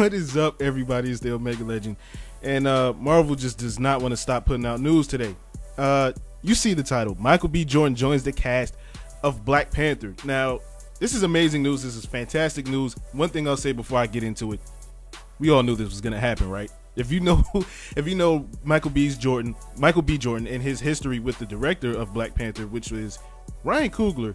What is up, everybody? It's the Omega Legend. And uh, Marvel just does not want to stop putting out news today. Uh, you see the title Michael B. Jordan joins the cast of Black Panther. Now, this is amazing news. This is fantastic news. One thing I'll say before I get into it we all knew this was going to happen, right? If you know, if you know Michael B. Jordan, Michael B. Jordan, and his history with the director of Black Panther, which was Ryan Coogler,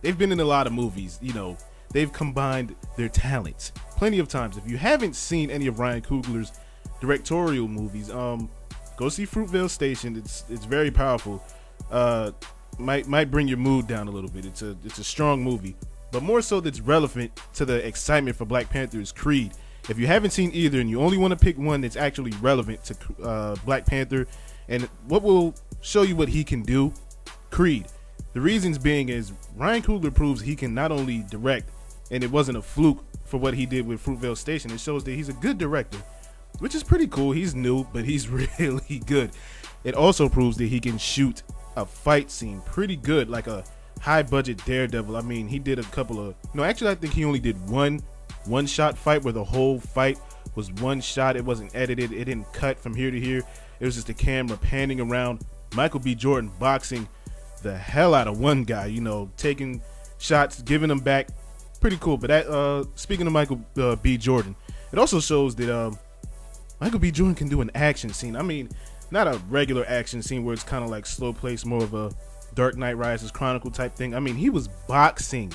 they've been in a lot of movies. You know, they've combined their talents plenty of times. If you haven't seen any of Ryan Coogler's directorial movies, um, go see Fruitvale Station. It's it's very powerful. Uh, might might bring your mood down a little bit. It's a it's a strong movie, but more so that's relevant to the excitement for Black Panther is Creed. If you haven't seen either and you only want to pick one that's actually relevant to uh, Black Panther and what will show you what he can do, Creed. The reasons being is Ryan Coogler proves he can not only direct, and it wasn't a fluke for what he did with Fruitvale Station. It shows that he's a good director, which is pretty cool. He's new, but he's really good. It also proves that he can shoot a fight scene pretty good, like a high budget Daredevil. I mean, he did a couple of no, actually, I think he only did one one shot fight where the whole fight was one shot. It wasn't edited. It didn't cut from here to here. It was just the camera panning around. Michael B. Jordan boxing the hell out of one guy. You know, taking shots, giving them back. Pretty cool. But that, uh, speaking of Michael uh, B. Jordan, it also shows that um, Michael B. Jordan can do an action scene. I mean, not a regular action scene where it's kind of like slow pace, more of a Dark Knight Rises Chronicle type thing. I mean, he was boxing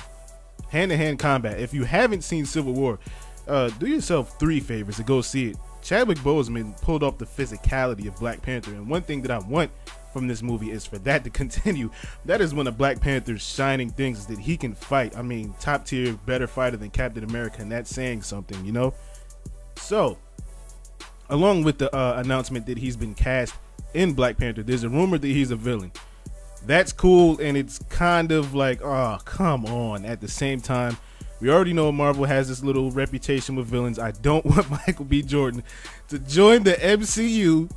hand to hand combat. If you haven't seen Civil War, uh, do yourself three favors to go see it. Chadwick Boseman pulled off the physicality of Black Panther, and one thing that I want from this movie is for that to continue. That is one of Black Panther's shining things is that he can fight. I mean, top tier, better fighter than Captain America, and that's saying something, you know. So, along with the uh, announcement that he's been cast in Black Panther, there's a rumor that he's a villain that's cool and it's kind of like oh come on at the same time we already know marvel has this little reputation with villains i don't want michael b jordan to join the mcu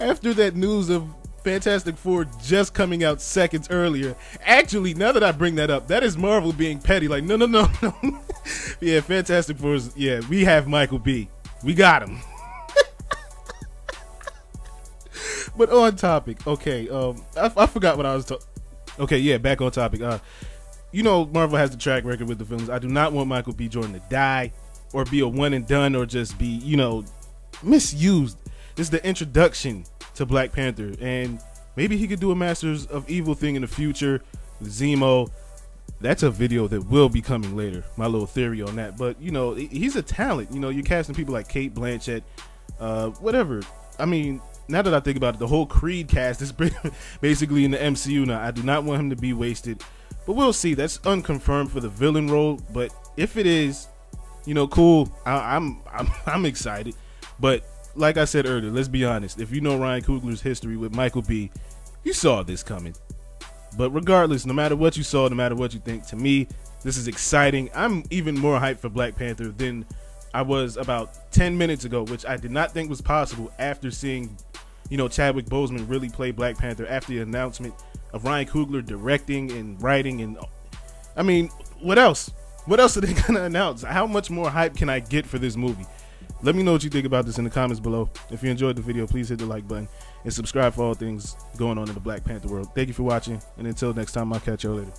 after that news of fantastic four just coming out seconds earlier actually now that i bring that up that is marvel being petty like no no no no yeah fantastic four is yeah we have michael b we got him but on topic. Okay, um, I, I forgot what I was talking. Okay, yeah, back on topic. Uh, you know, Marvel has the track record with the films. I do not want Michael B. Jordan to die or be a one and done or just be, you know, misused. This is the introduction to Black Panther, and maybe he could do a Masters of Evil thing in the future with Zemo. That's a video that will be coming later. My little theory on that, but you know, he's a talent. You know, you're casting people like Cate Blanchett, uh, whatever. I mean, now that I think about it, the whole Creed cast is basically in the MCU now. I do not want him to be wasted, but we'll see. That's unconfirmed for the villain role, but if it is, you know, cool. I, I'm I'm I'm excited, but like I said earlier, let's be honest. If you know Ryan Coogler's history with Michael B, you saw this coming. But regardless, no matter what you saw, no matter what you think, to me, this is exciting. I'm even more hyped for Black Panther than I was about 10 minutes ago, which I did not think was possible after seeing, you know, Chadwick Boseman really play Black Panther after the announcement of Ryan Coogler directing and writing. And I mean, what else? What else are they going to announce? How much more hype can I get for this movie? Let me know what you think about this in the comments below. If you enjoyed the video, please hit the like button and subscribe for all things going on in the Black Panther world. Thank you for watching, and until next time, I'll catch y'all later.